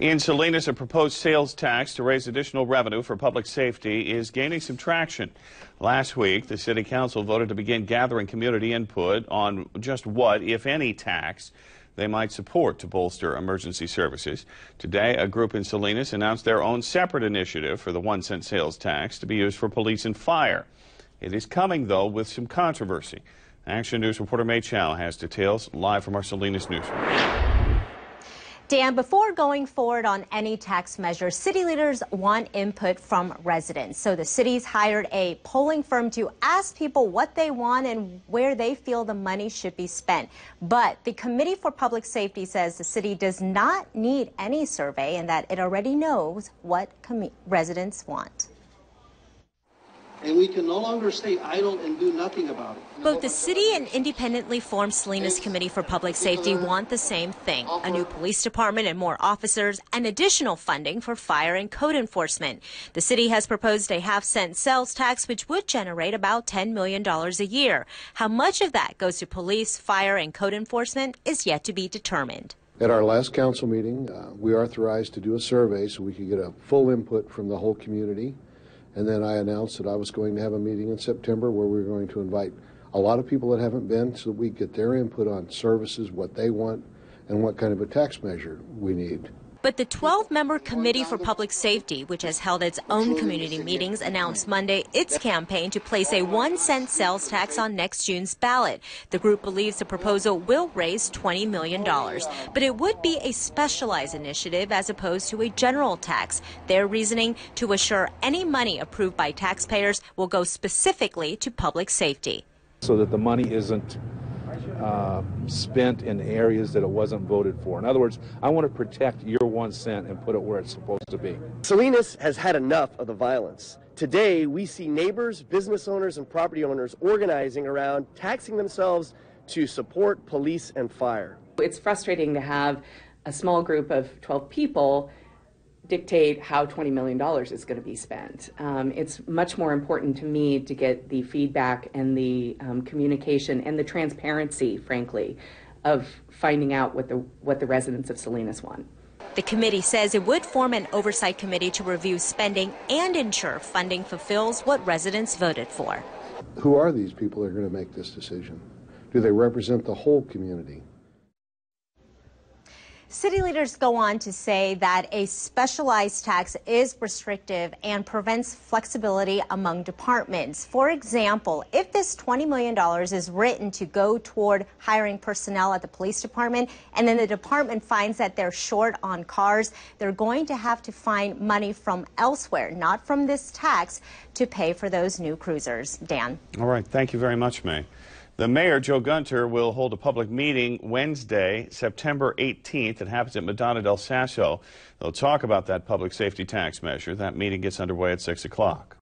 In Salinas, a proposed sales tax to raise additional revenue for public safety is gaining some traction. Last week, the City Council voted to begin gathering community input on just what, if any, tax they might support to bolster emergency services. Today, a group in Salinas announced their own separate initiative for the one cent sales tax to be used for police and fire. It is coming, though, with some controversy. Action News reporter May Chow has details live from our Salinas newsroom. Dan, before going forward on any tax measure, city leaders want input from residents. So the city's hired a polling firm to ask people what they want and where they feel the money should be spent. But the Committee for Public Safety says the city does not need any survey and that it already knows what residents want and we can no longer stay idle and do nothing about it. Both the city and independently formed Salinas Committee for Public Safety want the same thing a new police department and more officers, and additional funding for fire and code enforcement. The city has proposed a half cent sales tax, which would generate about $10 million a year. How much of that goes to police, fire, and code enforcement is yet to be determined. At our last council meeting, uh, we authorized to do a survey so we could get a full input from the whole community. And then I announced that I was going to have a meeting in September where we were going to invite a lot of people that haven't been so that we get their input on services, what they want, and what kind of a tax measure we need. But the 12 member Committee for Public Safety, which has held its own community meetings, announced Monday its campaign to place a one cent sales tax on next June's ballot. The group believes the proposal will raise $20 million, but it would be a specialized initiative as opposed to a general tax. Their reasoning to assure any money approved by taxpayers will go specifically to public safety. So that the money isn't uh, spent in areas that it wasn't voted for. In other words, I want to protect your one cent and put it where it's supposed to be. Salinas has had enough of the violence. Today, we see neighbors, business owners, and property owners organizing around taxing themselves to support police and fire. It's frustrating to have a small group of 12 people dictate how $20 million is going to be spent. Um, it's much more important to me to get the feedback and the um, communication and the transparency, frankly, of finding out what the, what the residents of Salinas want. The committee says it would form an oversight committee to review spending and ensure funding fulfills what residents voted for. Who are these people that are going to make this decision? Do they represent the whole community? City leaders go on to say that a specialized tax is restrictive and prevents flexibility among departments. For example, if this $20 million is written to go toward hiring personnel at the police department, and then the department finds that they're short on cars, they're going to have to find money from elsewhere, not from this tax, to pay for those new cruisers. Dan. All right. Thank you very much, May. The mayor, Joe Gunter, will hold a public meeting Wednesday, September 18th. It happens at Madonna del Sasso. They'll talk about that public safety tax measure. That meeting gets underway at 6 o'clock.